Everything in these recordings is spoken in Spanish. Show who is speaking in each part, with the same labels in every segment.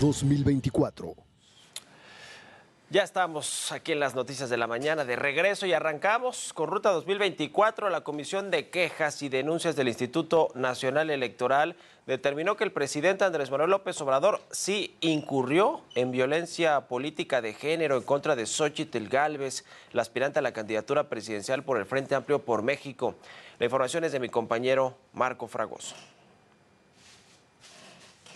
Speaker 1: 2024.
Speaker 2: Ya estamos aquí en las noticias de la mañana de regreso y arrancamos con Ruta 2024. La Comisión de Quejas y Denuncias del Instituto Nacional Electoral determinó que el presidente Andrés Manuel López Obrador sí incurrió en violencia política de género en contra de Xochitl Gálvez, la aspirante a la candidatura presidencial por el Frente Amplio por México. La información es de mi compañero Marco Fragoso.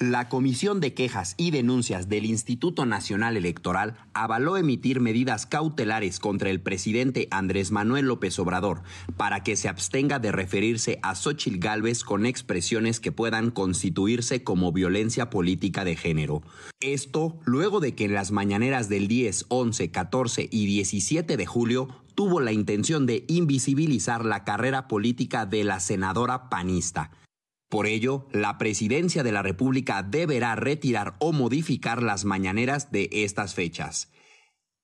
Speaker 3: La Comisión de Quejas y Denuncias del Instituto Nacional Electoral avaló emitir medidas cautelares contra el presidente Andrés Manuel López Obrador para que se abstenga de referirse a Xochitl Gálvez con expresiones que puedan constituirse como violencia política de género. Esto luego de que en las mañaneras del 10, 11, 14 y 17 de julio tuvo la intención de invisibilizar la carrera política de la senadora panista. Por ello, la presidencia de la República deberá retirar o modificar las mañaneras de estas fechas.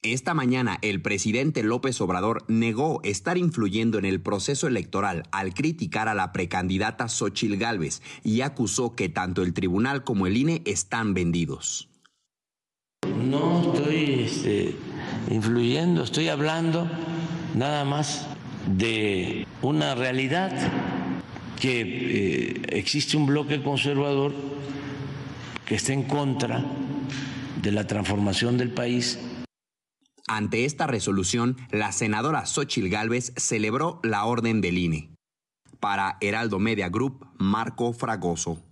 Speaker 3: Esta mañana el presidente López Obrador negó estar influyendo en el proceso electoral al criticar a la precandidata Xochil Gálvez y acusó que tanto el tribunal como el INE están vendidos.
Speaker 4: No estoy este, influyendo, estoy hablando nada más de una realidad que eh, existe un bloque conservador que está en contra de la transformación del país.
Speaker 3: Ante esta resolución, la senadora Xochil Gálvez celebró la orden del INE. Para Heraldo Media Group, Marco Fragoso.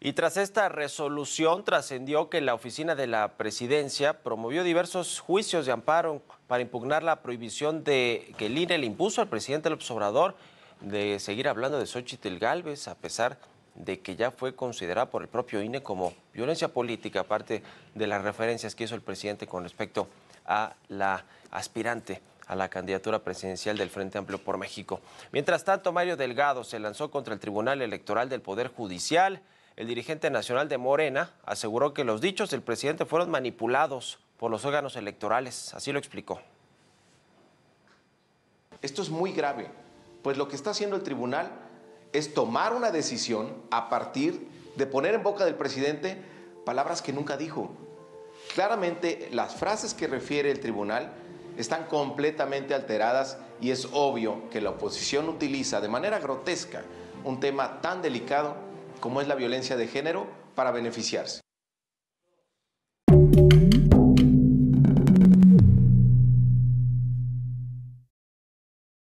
Speaker 2: Y tras esta resolución trascendió que la oficina de la presidencia promovió diversos juicios de amparo para impugnar la prohibición de que el INE le impuso al presidente López Obrador de seguir hablando de Xochitl Galvez, a pesar de que ya fue considerada por el propio INE como violencia política, aparte de las referencias que hizo el presidente con respecto a la aspirante a la candidatura presidencial del Frente Amplio por México. Mientras tanto, Mario Delgado se lanzó contra el Tribunal Electoral del Poder Judicial. El dirigente nacional de Morena aseguró que los dichos del presidente fueron manipulados por los órganos electorales. Así lo explicó.
Speaker 5: Esto es muy grave pues lo que está haciendo el tribunal es tomar una decisión a partir de poner en boca del presidente palabras que nunca dijo. Claramente las frases que refiere el tribunal están completamente alteradas y es obvio que la oposición utiliza de manera grotesca un tema tan delicado como es la violencia de género para beneficiarse.